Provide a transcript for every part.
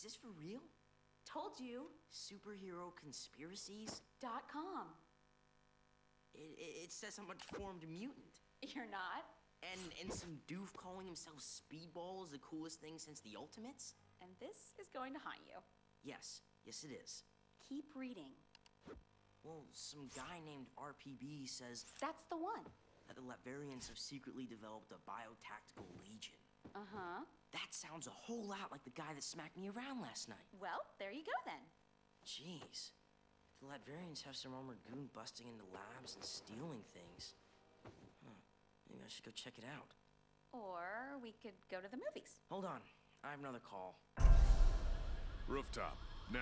Is this for real? Told you. Superhero conspiracies? Dot com. It, it, it says I'm a deformed mutant. You're not. And, and some doof calling himself Speedball is the coolest thing since the Ultimates? And this is going to haunt you. Yes, yes it is. Keep reading. Well, some guy named RPB says That's the one. that the Latverians have secretly developed a biotactical legion. Uh huh. That sounds a whole lot like the guy that smacked me around last night. Well, there you go then. Jeez. The Latverians have some armored goon busting into labs and stealing things. Huh. Maybe I should go check it out. Or we could go to the movies. Hold on. I have another call. Rooftop, now.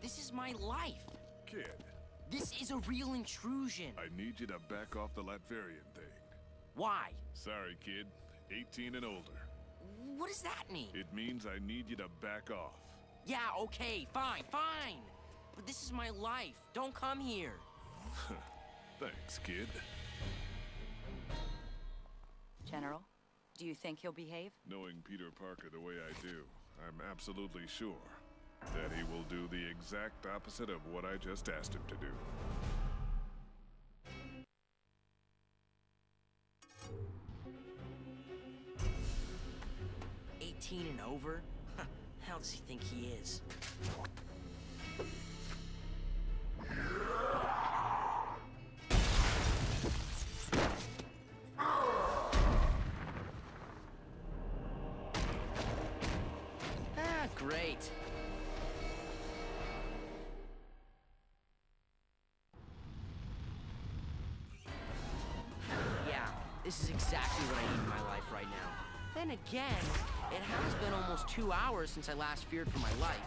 This is my life. Kid, This is a real intrusion. I need you to back off the Latverian thing. Why? Sorry, kid. 18 and older. What does that mean? It means I need you to back off. Yeah, okay, fine, fine. But this is my life. Don't come here. Thanks, kid. General, do you think he'll behave? Knowing Peter Parker the way I do, I'm absolutely sure that he will do the exact opposite of what I just asked him to do. Eighteen and over? How does he think he is? Ah, great. Then again, it has been almost two hours since I last feared for my life.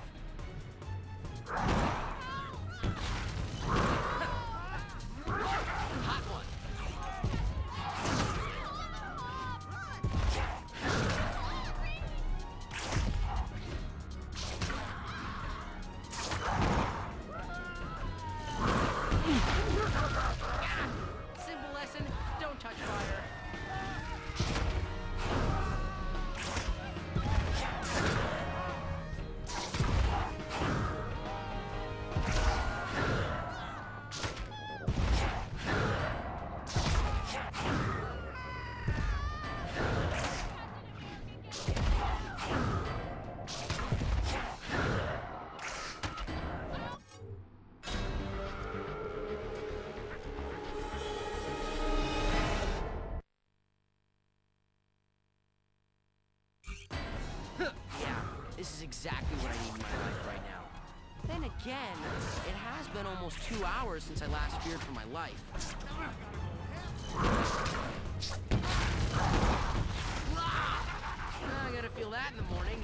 Exactly what I need in my life right now. Then again, it has been almost two hours since I last feared for my life. Ah, I gotta feel that in the morning.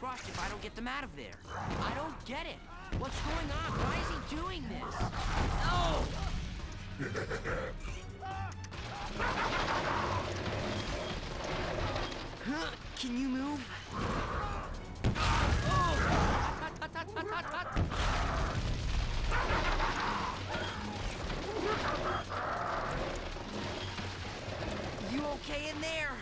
Crushed if I don't get them out of there. I don't get it. What's going on? Why is he doing this? No! Huh, Can you move? You okay in there?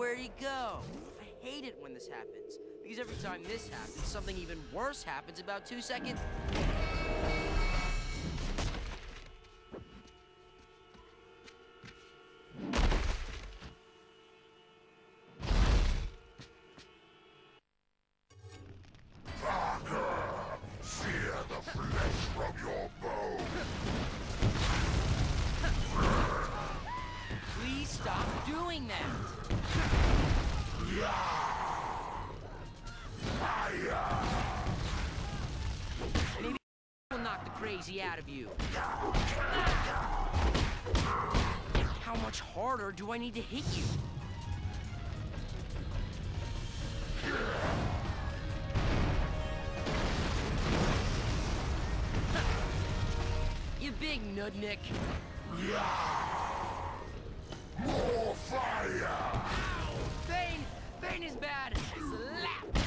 Where'd he go? I hate it when this happens. Because every time this happens, something even worse happens about two seconds. Doing that. Maybe will knock the crazy out of you. How much harder do I need to hit you? You big nudnik. More fire! Bane! Bane is bad! Slap!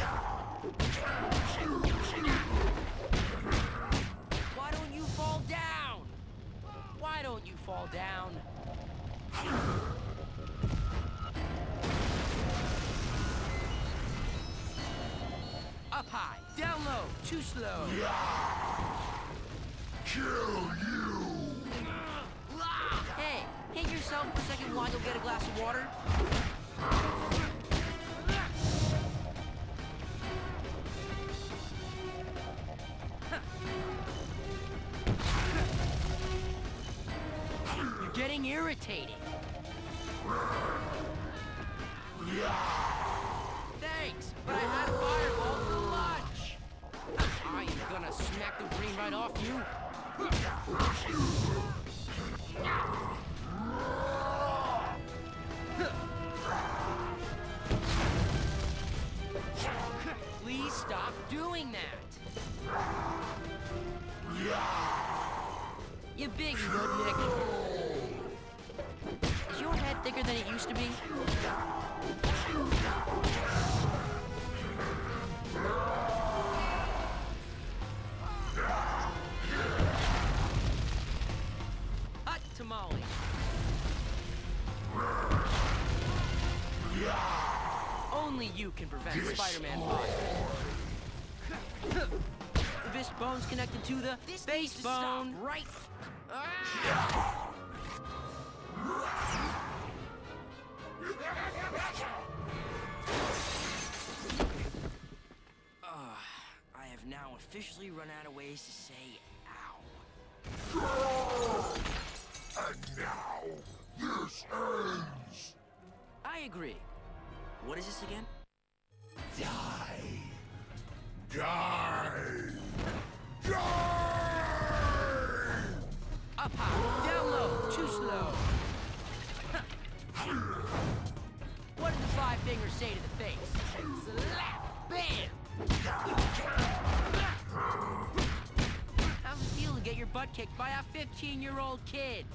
Why don't you fall down? Why don't you fall down? Up high, down low, too slow. Kill you! Hit yourself for a second while you'll get a glass of water. You're getting irritating. Thanks, but I had a fireball for lunch. I am gonna smack the green right off you. You big nudnik. Is your head thicker than it used to be? Hot tamale. Only you can prevent Spider-Man fire. The Vis bone's connected to the base bone. right. Ah, I have now officially run out of ways to say ow. And now, this ends! I agree. What is this again? Die! Die! Die! Up high, down low, too slow. what did the five fingers say to the face? Slap! Bam! How's it feel to get your butt kicked by a 15-year-old kid?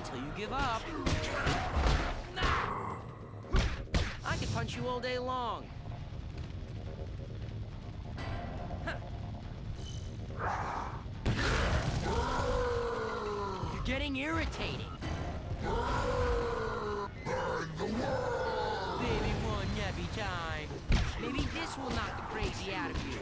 Until you give up. I could punch you all day long. You're getting irritating. Baby, one nappy time. Maybe this will knock the crazy out of you.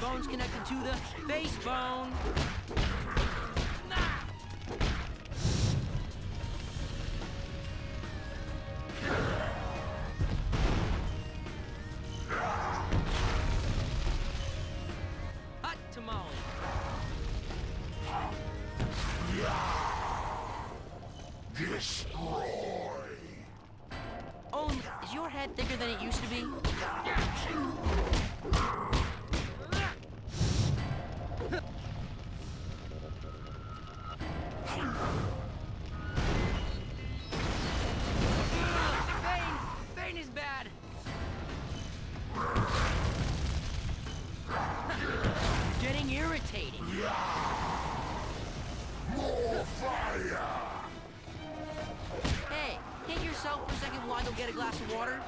Bone's connected to the base bone. Destroy. Oh, is your head thicker than it used to be? Irritating. More fire. Hey, hit yourself for a second while I go get a glass of water.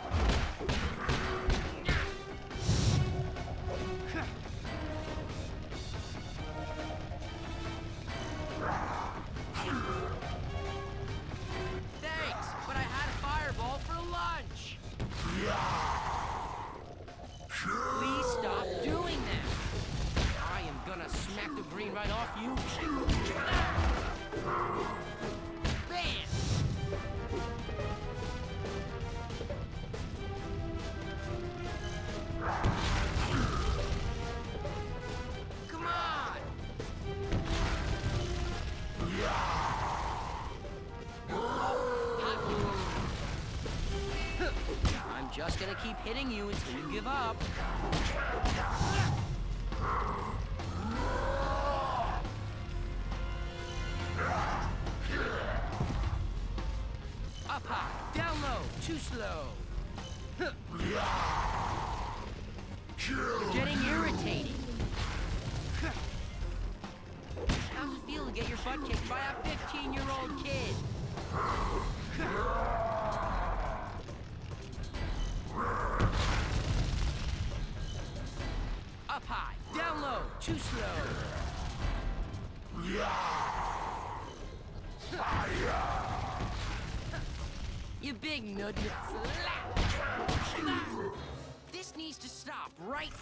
Just gonna keep hitting you until you give up. Up high, down low, too slow. You're getting irritating. How's it feel to get your butt kicked by a 15-year-old kid? Too slow. You big nut. This needs to stop right